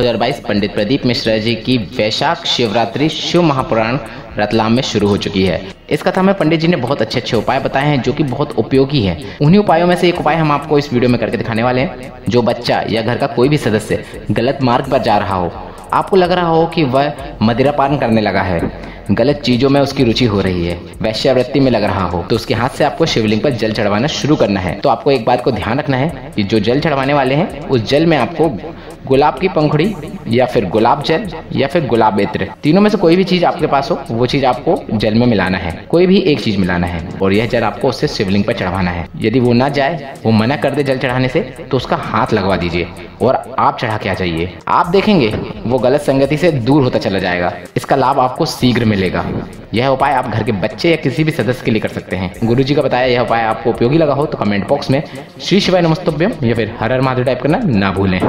2022 पंडित प्रदीप मिश्रा जी की वैशाख शिवरात्रि शिव महापुराण रतलाम में शुरू हो चुकी है। इस कथा में पंडित जी ने बहुत अच्छे अच्छे उपाय बताए हैं जो कि बहुत उपयोगी है। उन्हीं उपायों में से एक उपाय हम आपको इस वीडियो में करके दिखाने वाले हैं, जो बच्चा या घर का कोई भी सदस्य गलत मार्ग पर जा रहा हो, आपको लग रहा हो कि वह मदिरा पान करने लगा है, गलत चीज़ों में उसकी रुचि हो रही है, वैश्यावृत्ति में लग रहा हो तो उसके हाथ से आपको शिवलिंग पर जल चढ़वाना शुरू करना है। तो आपको एक बात को ध्यान रखना है कि जो जल चढ़वाने वाले हैं, उस जल में आपको गुलाब की पंखुड़ी या फिर गुलाब जल या फिर गुलाब इत्र तीनों में से कोई भी चीज़ आपके पास हो, वो चीज़ आपको जल में मिलाना है। कोई भी एक चीज़ मिलाना है और यह जल आपको उससे शिवलिंग पर चढ़वाना है। यदि वो ना जाए, वो मना कर दे जल चढ़ाने से तो उसका हाथ लगवा दीजिए और आप चढ़ा के आ जाइए। आप देखेंगे, वो गलत संगति से दूर होता चला जाएगा। इसका लाभ आपको शीघ्र मिलेगा। यह उपाय आप घर के बच्चे या किसी भी सदस्य के लिए कर सकते हैं। गुरु जी का बताया यह उपाय आपको उपयोगी लगा हो तो कमेंट बॉक्स में श्री शिवाय नमस्तुभ्यम या फिर हर हर महादेव टाइप करना ना भूलें।